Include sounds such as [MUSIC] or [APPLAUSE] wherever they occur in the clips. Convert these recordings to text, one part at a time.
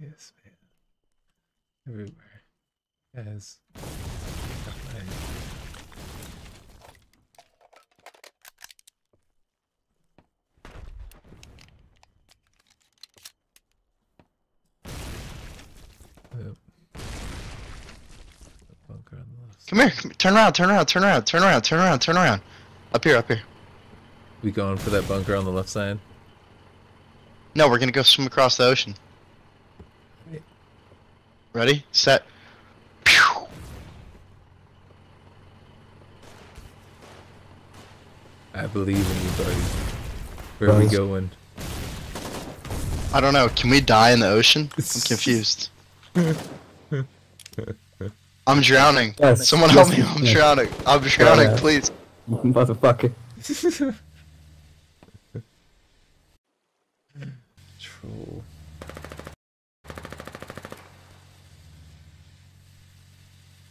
Yes, man. Everywhere. Guys. Nice. Yep. The bunker on the left. Come here. Turn around. Turn around. Turn around. Turn around. Turn around. Turn around. Up here. Up here. We going for that bunker on the left side? No, we're gonna go swim across the ocean. Right. Ready? Set. Pew! I believe in you, buddy. Where are we going? I don't know. Can we die in the ocean? I'm [LAUGHS] confused. I'm drowning. Yes, Someone yes, help me. I'm yes. drowning. I'm drowning, Yeah. please. Motherfucker. [LAUGHS] Troll.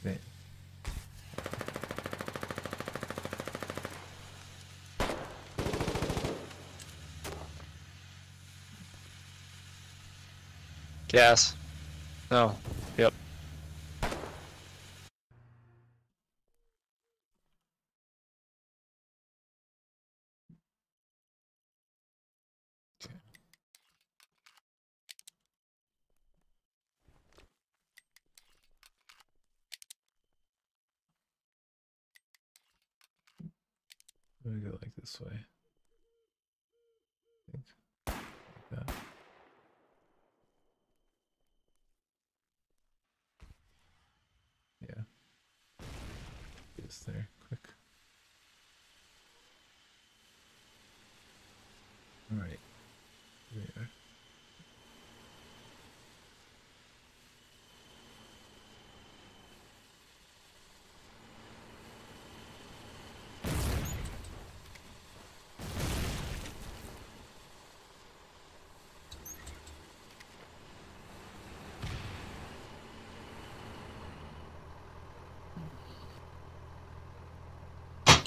Man. Gas. No. Yep. I'm gonna go like this way. I think. Like that. Yeah. There quick. Alright. There.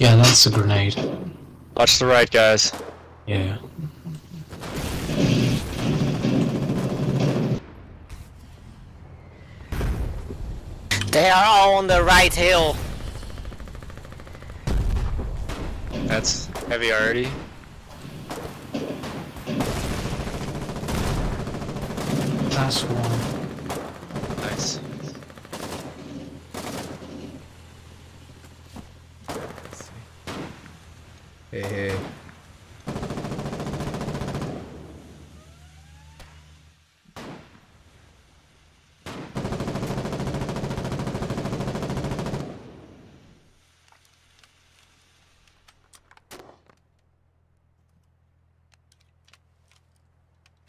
Yeah, that's a grenade. Watch the right, guys. Yeah. They are all on the right hill. That's heavy already. That's one. Nice. Let's see. Hey, hey.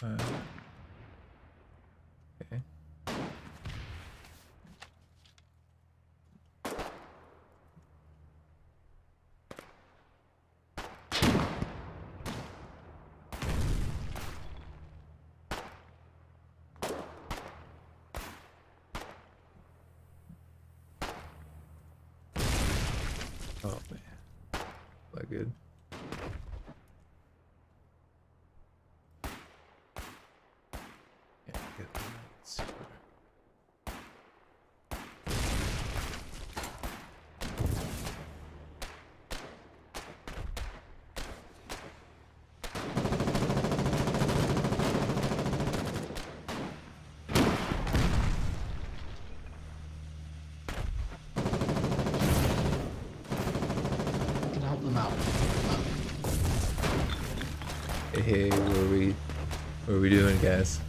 Okay. Oh man, not good. Yeah, get that. Super. Can help them out. Hey, hey, what are we, what are we doing, guys?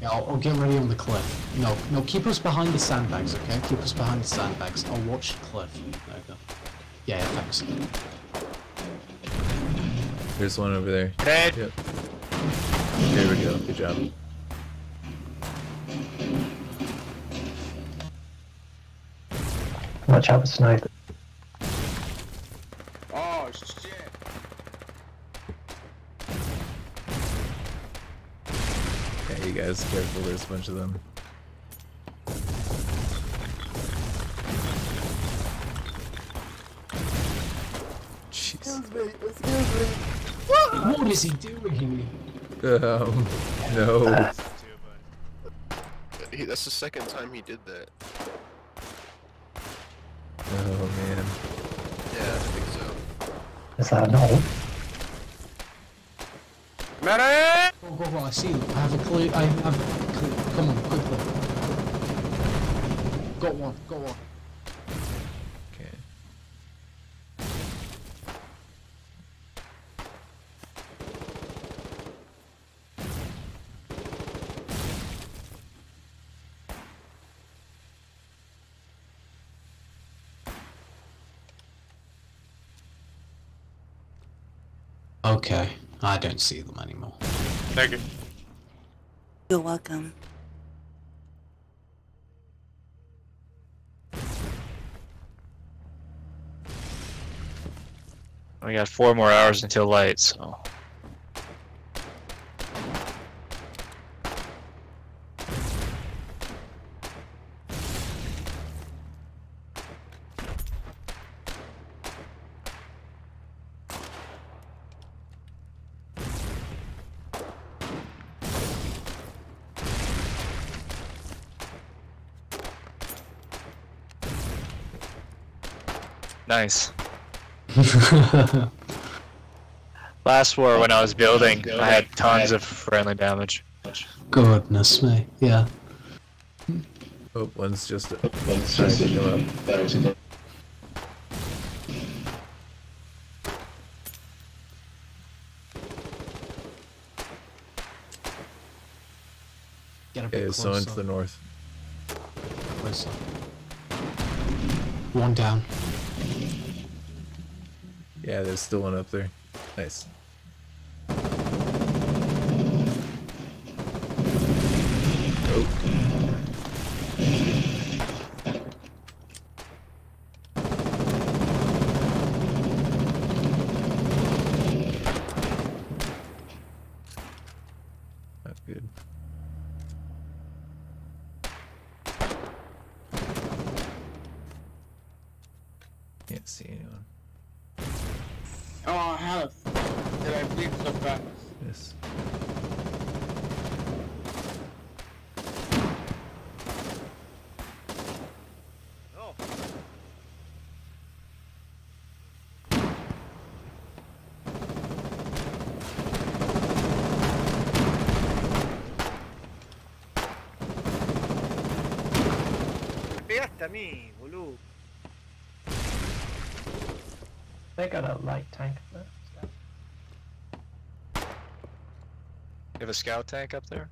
Yeah, I'll, I'll get ready on the cliff. No, no, keep us behind the sandbags, okay? Keep us behind the sandbags. I'll watch the cliff. Okay. Yeah, yeah, thanks. There's one over there. Grenade. Yep. There we go. Good job. Watch out for sniper. Oh shit. Yeah, you guys careful. There's a bunch of them. Jeez. What is he doing? Um, no. [LAUGHS] he, that's the second time he did that. Oh man. Yeah, I think so. Is that no? Medic! Go, go, go, I see you. I have a clue. I have a clue. Come on, quickly. Got one, got one. Okay. Okay, I don't see them anymore. Thank you. You're welcome. We got four more hours until light, so. Nice. [LAUGHS] Last war when I was building, I had tons of friendly damage. Goodness me, yeah. Oh, one's just trying to come up. Get a Okay, bit there's someone to closer. the north. closer. One down. Yeah, there's still one up there. Nice. Oh. Not good. Can't see anyone. Oh, how the f- did I bleed so fast? Yes. Pegaste a mí, boludo. They got a light tank there. You have a scout tank up there?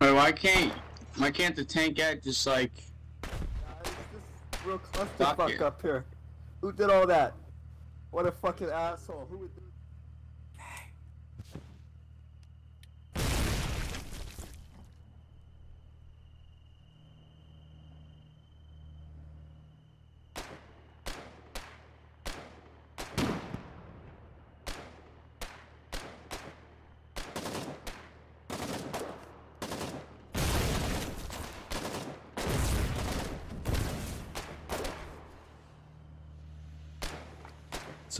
Wait, why can't why can't the tank get just like real Fuck clusterfuck up here. Who did all that? What a fucking asshole. Who would do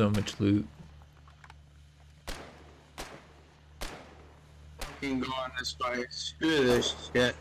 So much loot. fucking go on this way? Screw this shit.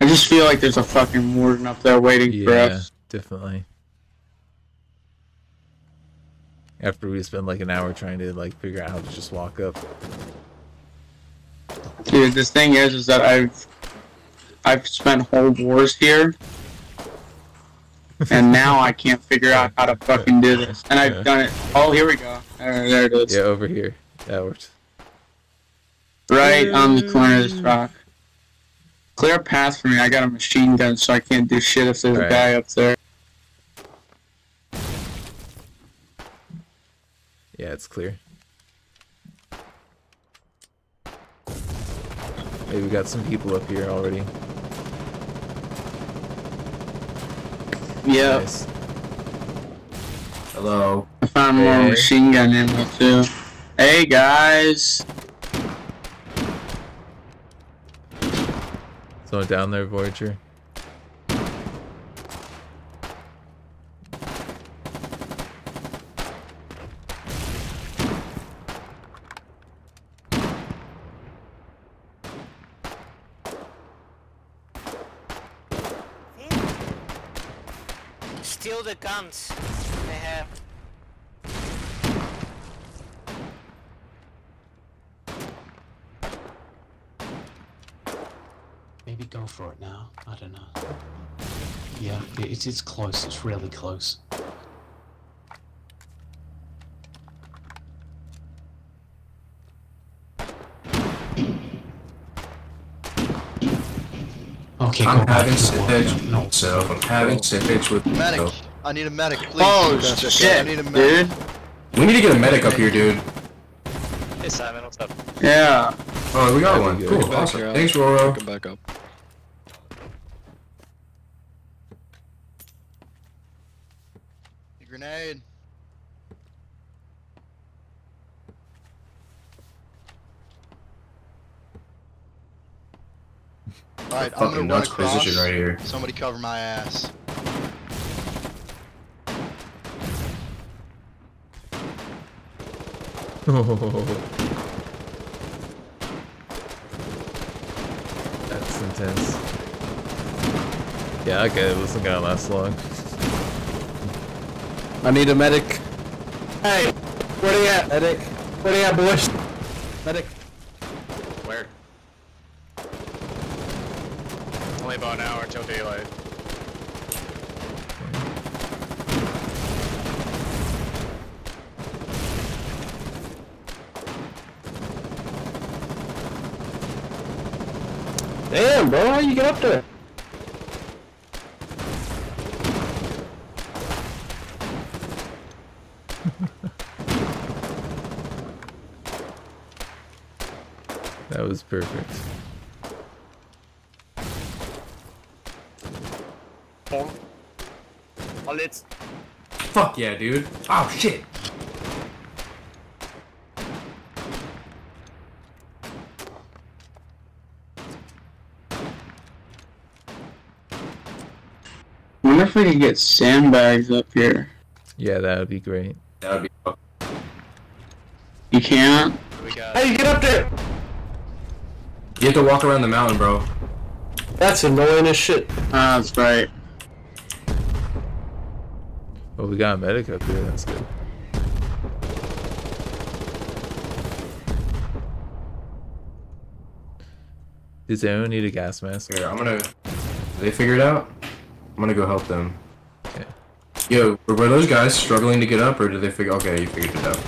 I just feel like there's a fucking warden up there waiting for Yeah, us. definitely. After we spend like an hour trying to like figure out how to just walk up. Dude, the thing is, is that I've I've spent whole wars here, and [LAUGHS] now I can't figure out how to fucking do this. And I've Yeah. done it. Oh, here we go. There, there it is. Yeah, over here. That worked. Right on the corner of this rock. Clear a path for me. I got a machine gun, so I can't do shit if there's Right. a guy up there. Yeah, it's clear. Hey, we got some people up here already. Yeah. Nice. Hello. I found more machine gun ammo too. Hey guys. Someone down there, Voyager. Steal the guns they have. Maybe go for it now. I don't know. Yeah, it's it's close. It's really close. Okay, I'm having to work. No, myself. I'm having sippage with Medic. Oh. I need a medic, please. Oh I need a medic. dude. We need to get a medic up here, dude. Hey Simon, what's up? Yeah. Oh, we got That'd one. Cool. Awesome. here, Thanks, Roro. Come back up. Grenade. Alright, I'm gonna run across. position right here. Somebody cover my ass. [LAUGHS] That's intense. Yeah, okay, it wasn't gonna last long. I need a medic. Hey, where they at? Medic. Where they at, boys? Medic. Where? Only about an hour till daylight. Damn, bro, how you get up there? That was perfect. Oh, let's. Fuck yeah, dude. Oh shit. Wonder if we could get sandbags up here. Yeah, that would be great. That would be. You can't? We got. How get up there? You have to walk around the mountain, bro. That's annoying as shit. Ah, that's right. Oh, we got a medic up here. That's good. Does anyone need a gas mask? Here, I'm gonna. Did they figure it out? I'm gonna go help them. Okay. Yo, were were those guys struggling to get up, or did they figure? Okay, you figured it out.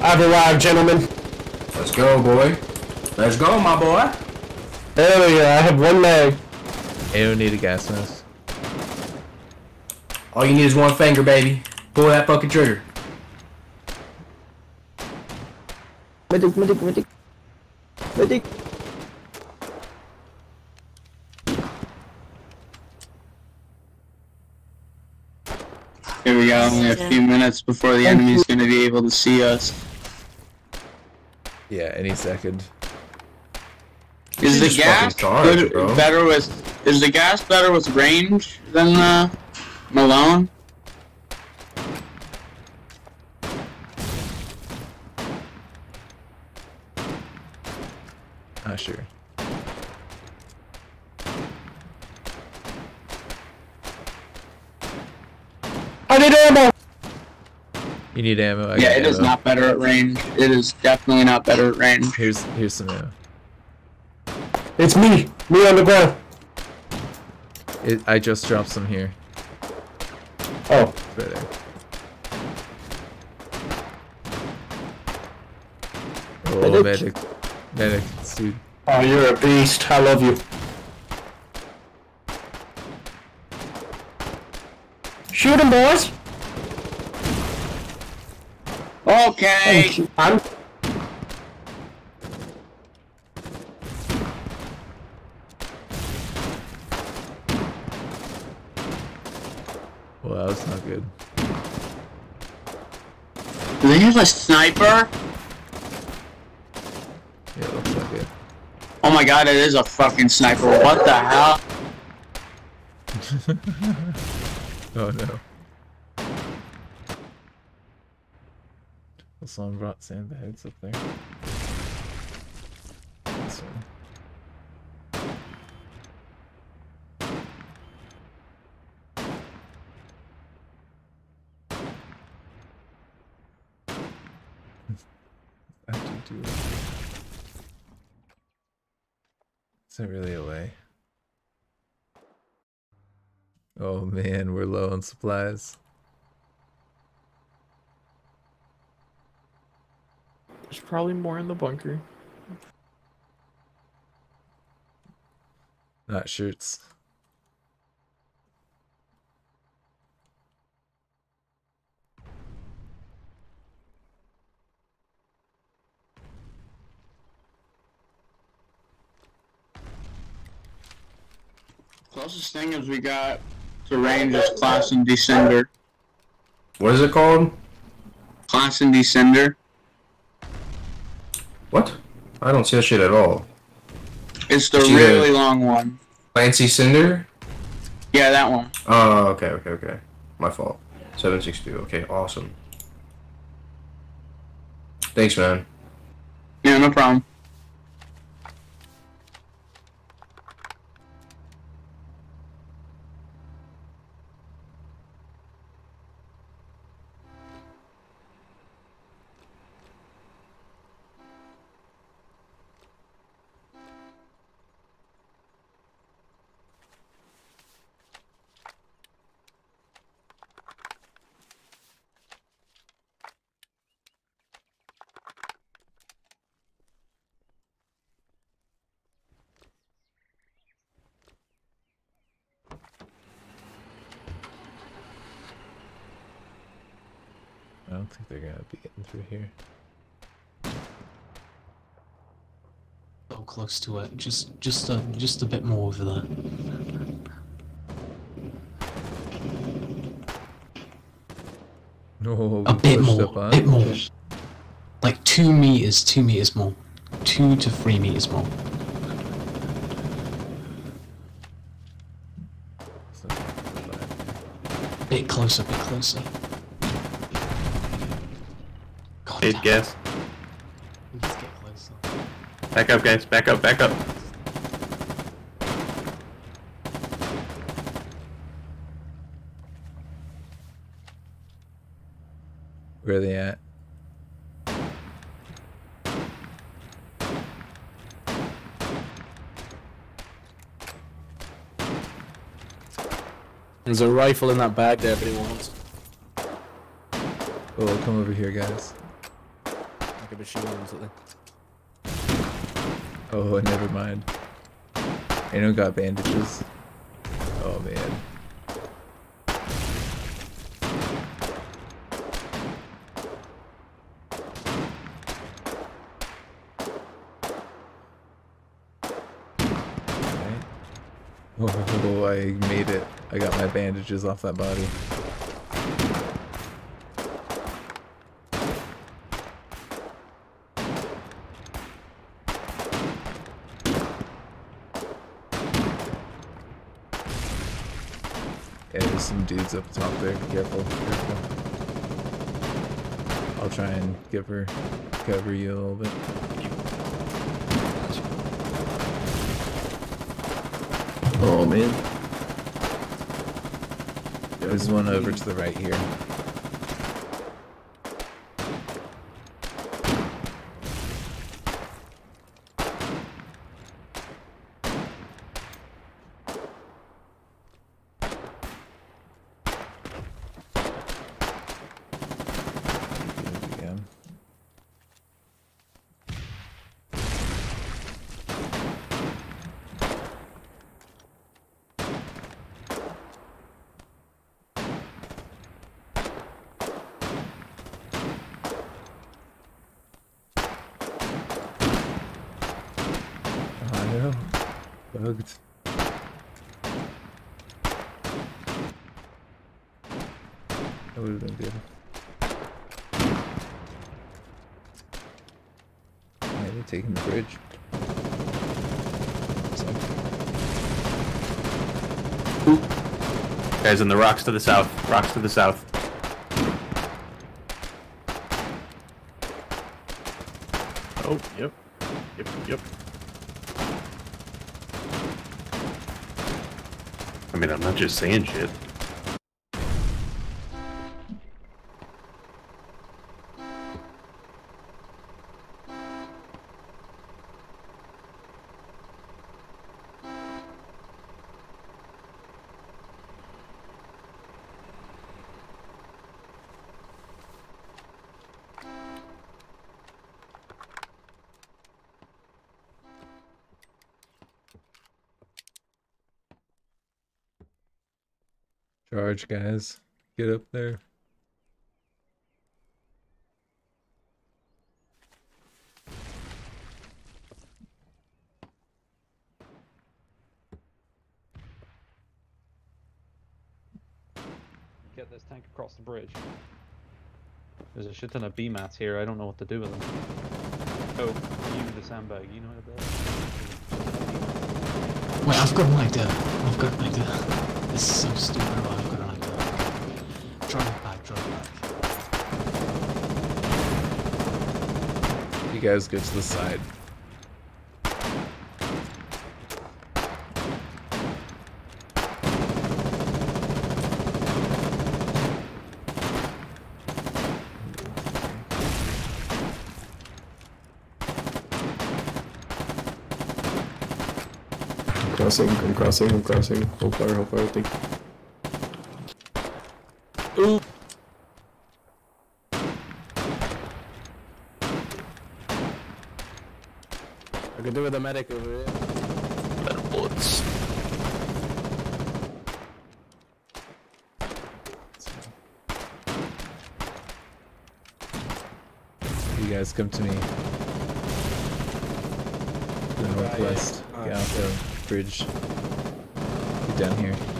I've arrived, gentlemen. Let's go, boy. Let's go, my boy. Hell yeah, I have one mag. Anyone need a gas mask? All you need is one finger, baby. Pull that fucking trigger. Medic, medic, medic. Medic. Here we go, only a few minutes before the enemy's gonna be able to see us. Yeah, any second. Is the gas fucking charge, good- better with is the gas better with range than the Malone? Not sure. I need ammo. You need ammo. I Yeah, got it is ammo. not better at range. It is definitely not better at range. Here's here's some ammo. It's me. Me on the ground. It, I just dropped some here. Oh, It's right there. Oh, Medic. medic. Medic, dude. oh, you're a beast. I love you. Shoot him, boys. Okay. I'm. Well, that was not good. Do they have a sniper? Yeah, looks like it. Oh my god, it is a fucking sniper. What the hell? [LAUGHS] Oh no. Well, someone brought sandbags up there. This one. I do do it. Is that really a way? Oh man, we're low on supplies. There's probably more in the bunker. Not shirts. Closest thing is we got to range is Class and Descender. What is it called? Class and Descender. What? I don't see that shit at all. It's the- really long one. Clancy Cinder? Yeah, that one. Oh, okay, okay, okay. My fault. 762. Okay, awesome. Thanks, man. Yeah, no problem. I don't think they're gonna be getting through here. So close to it. Just, just a, just a bit more over there. No, A bit more, bit more. Like two meters, two meters more. Two to three meters more. Bit closer, bit closer. God Big damn it. guess. Let's get closer. Back up, guys. Back up, back up. Where are they at? There's a rifle in that bag there if anyone wants. Oh, come over here, guys. A machine or something. Oh, never mind. Anyone got bandages. Oh man. Oh, [LAUGHS] I made it. I got my bandages off that body. Yeah, dudes up top there. Careful. Careful. I'll try and give her cover you a little bit. Oh, man. There's one over to the right here. Yeah. I know. Bugged. would have been good. They're taking the bridge. Guys, in the rocks to the south. Rocks to the south. Oh, yep. Yep, yep. I mean, I'm not just saying shit. Charge, guys. Get up there. Get this tank across the bridge. There's a shit ton of B-mats here, I don't know what to do with them. Oh, you the sandbag, you know how to build? Wait, I've got an idea. I've got an idea. This is so stupid, but I've got an idea. Drive back, drive back. You guys go to the side. I'm crossing, I'm crossing, I'm crossing. Hold fire, hold fire, think. I could do with a medic over here. Better bullets. You guys come to me. To the northwest. Get out the bridge. Get down here.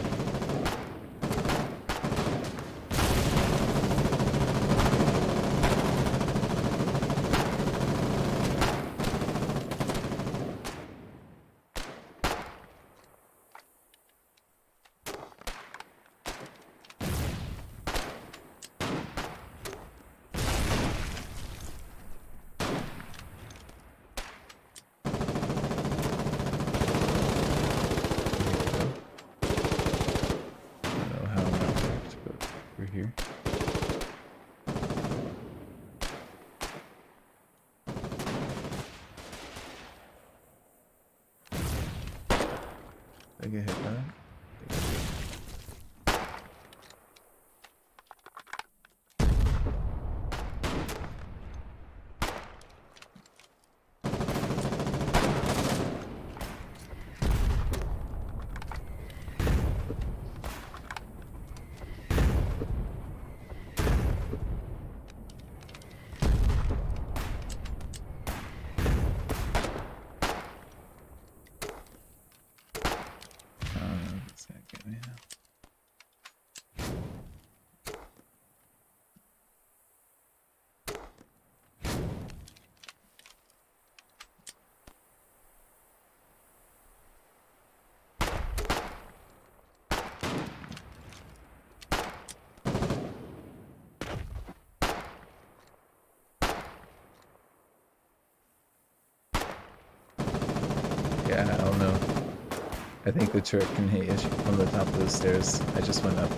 I think the turret can hit you from the top of those stairs. I just went up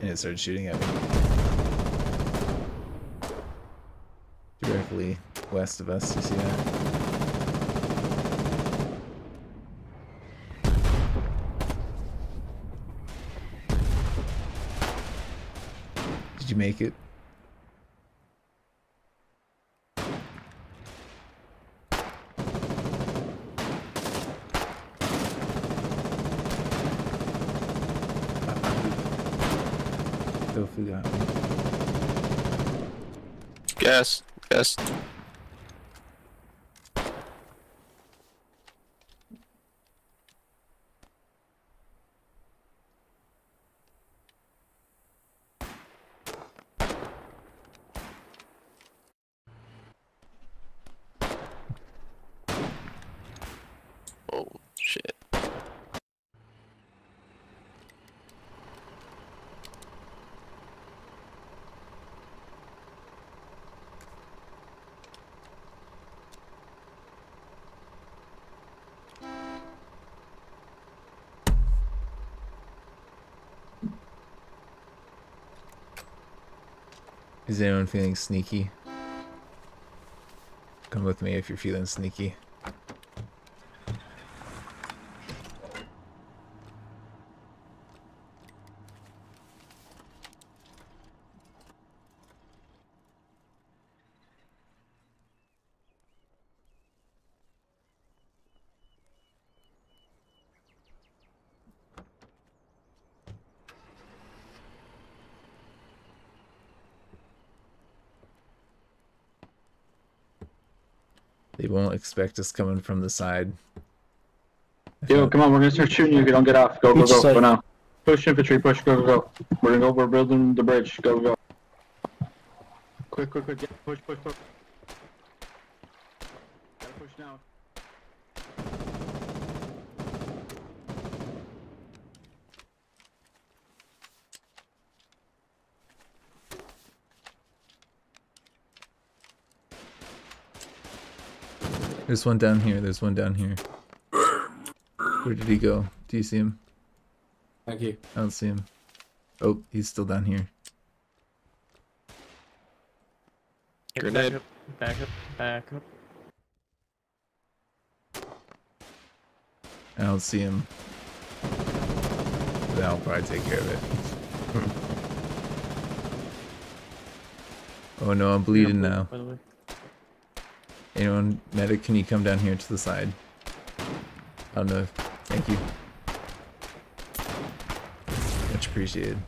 and it started shooting at me. Directly west of us, you see that? Did you make it? Tofu got me. Gas. Gas. Is anyone feeling sneaky? Come with me if you're feeling sneaky. They won't expect us coming from the side. Yo, come on, we're gonna start shooting you if you don't get off. Go, go, Each go, now. Push infantry, push, go, go, go. We're gonna go, we're building the bridge. Go, go. Quick, quick, quick, push, push, push. Gotta push now. There's one down here. There's one down here. Where did he go? Do you see him? Thank you. I don't see him. Oh, he's still down here. Grenade. Back up, back up. I don't see him. But I'll probably take care of it. [LAUGHS] oh no, I'm bleeding now. By the way. Anyone, medic, can you come down here to the side? Oh no, thank you. Much appreciated.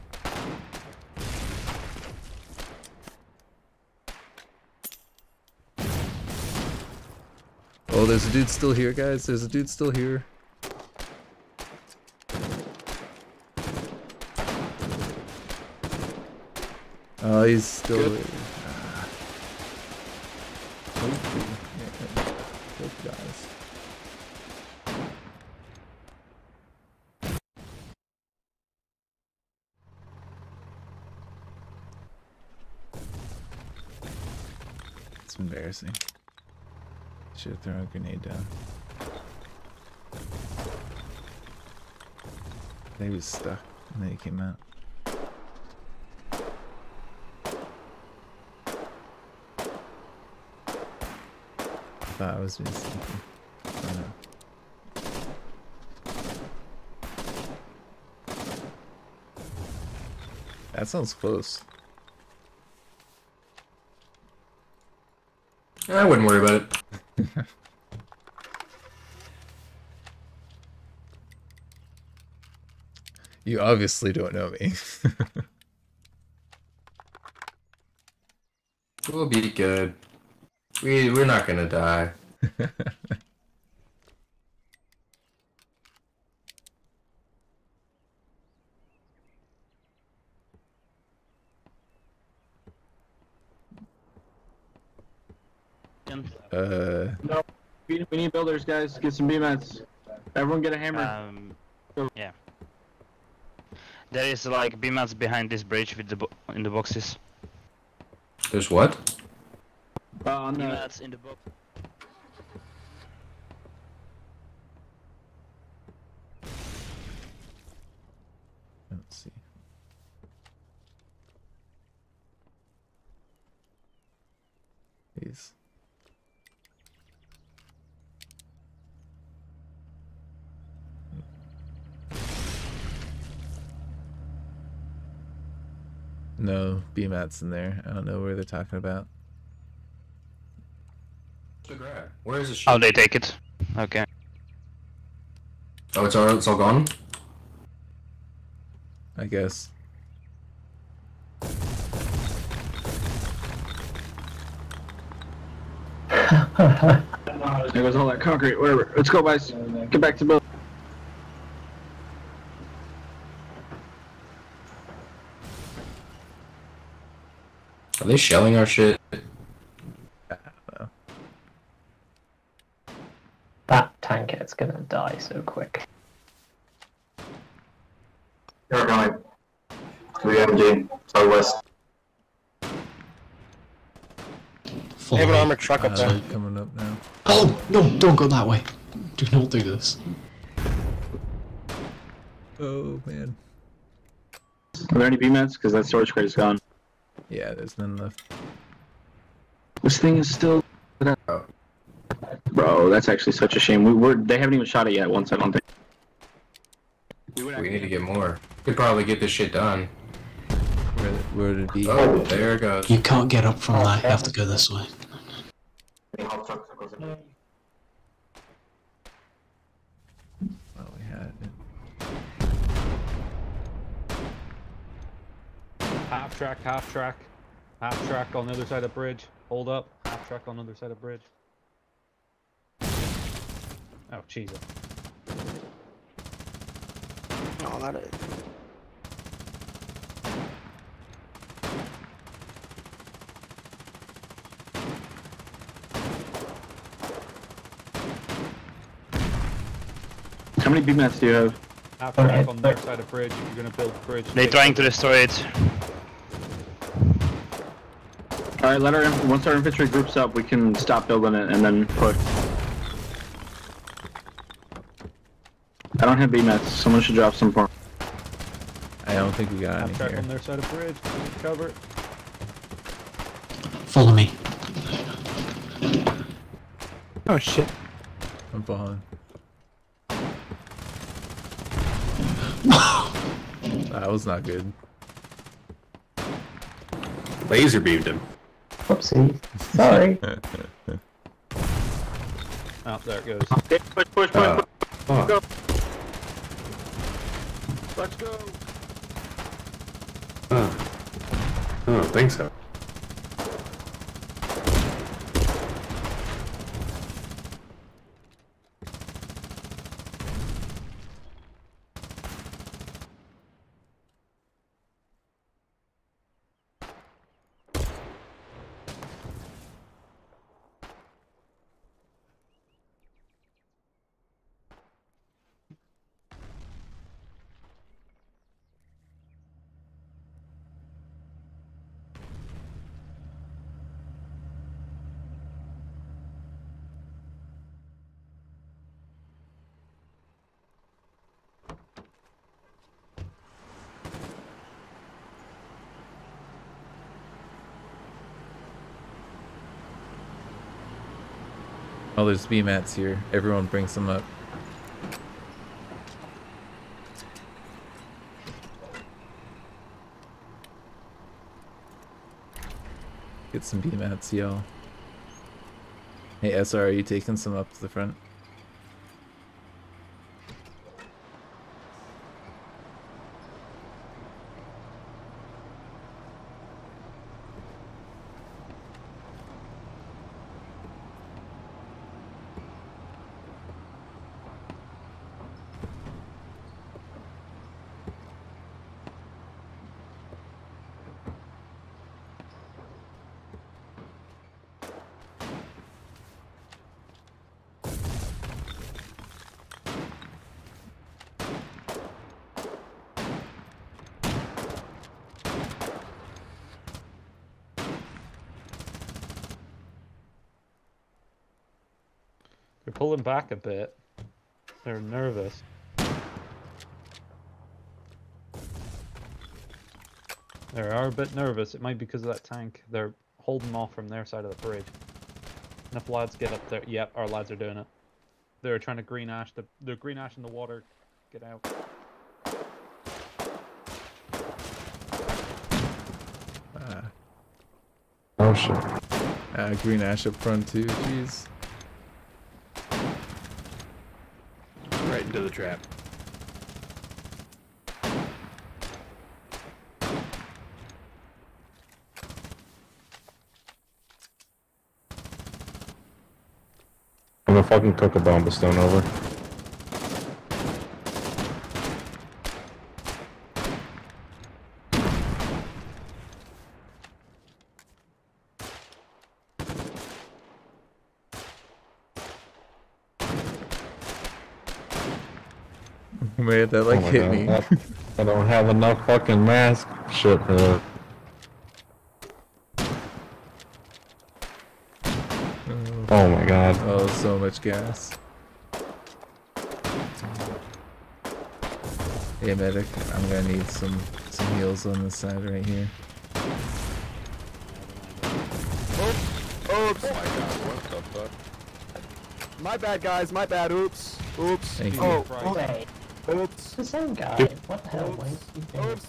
Oh, there's a dude still here, guys. There's a dude still here. Oh, he's still. Ah. Hopefully, yeah, hope guys. Should have thrown a grenade down. They was stuck and then he came out. I thought I was being sneaky. Oh, no. That sounds close. I wouldn't worry about it. [LAUGHS] You obviously don't know me. [LAUGHS] We'll be good. We we're not gonna die. [LAUGHS] uh, No, we we need builders, guys. Get some B-mats. Everyone get a hammer. Um, yeah. There is like B-mats behind this bridge with the bo in the boxes. There's what? Uh, on the, B-mats in the box. let's see. These. No, BMAT's in there. I don't know where they're talking about. The grab. Where is the shit? Oh, they take it. Okay. Oh, it's all it's all gone. I guess. [LAUGHS] there goes all that concrete. Whatever. Let's go, guys. Get back to build. Are they shelling our shit? That tank is gonna die so quick. They're going. 3 MG, southwest. Follow have an armored truck up Uh, there. coming up now. Oh no! Don't go that way. Do not do this. Oh man. Are there any B-mats? Because that storage crate is gone. Yeah, there's none left. This thing is still. Bro, that's actually such a shame. We were they haven't even shot it yet. Once I don't think. We need to get more. Could probably get this shit done. Where, where did it be? Oh, there it goes. You can't get up from there. You have to go this way. Oh, we had it. Half track, half track. Half track on the other side of bridge. Hold up. Half track on the other side of bridge. Oh, Jesus. Oh, that is. How many B mats do you have? Half track on their side of bridge if you're gonna build bridge. They're trying to destroy it. All right, let our inf- once our infantry groups up, we can stop building it and then push. I don't have B mats. Someone should drop some for. I don't think we got any Half track here. on their side of bridge. Cover. Follow me. Oh shit. I'm behind. [LAUGHS] that was not good. Laser beamed him. Whoopsie. Sorry. [LAUGHS] Oh, there it goes. Okay, push, push, push. Uh, push. fuck. Go. Let's go. Huh. I don't think so. Oh, there's B mats here. Everyone brings them up. Get some B mats, y'all. Hey, SR, are you taking some up to the front? Pulling back a bit. They're nervous. They are a bit nervous. It might be because of that tank. They're holding off from their side of the bridge. And if lads get up there, yep, our lads are doing it. They're trying to green ash the. They're green ash in the water. Get out. Ah, Oh shit. ah, green ash up front too. Jeez. Right into the trap. I'm gonna fucking cook a Bomastone over. [LAUGHS] Man, that like oh hit God. me. I, I don't have enough fucking mask shit for that. Oh. my god. Oh, so much gas. Hey medic, I'm gonna need some some heals on this side right here. Oops! Oops! Oh my god, what the fuck? My bad guys, my bad, oops. Oops. Thank oh, you. Oh, Oops. The same guy. What the hell? You think? Oops.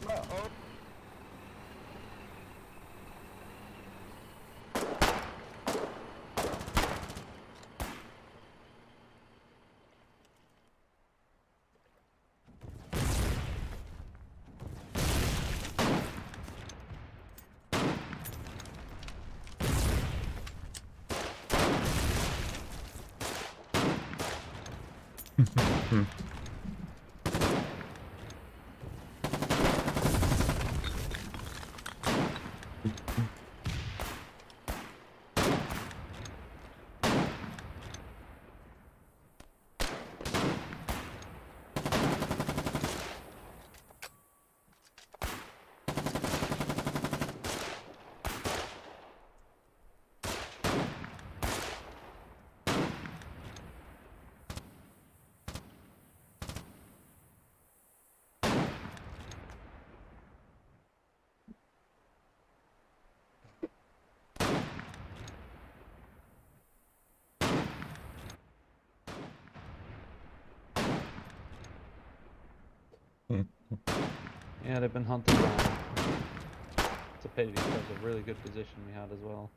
Uh, oh. Yeah, they've been hunting down. It's a pity because a really good position we had as well.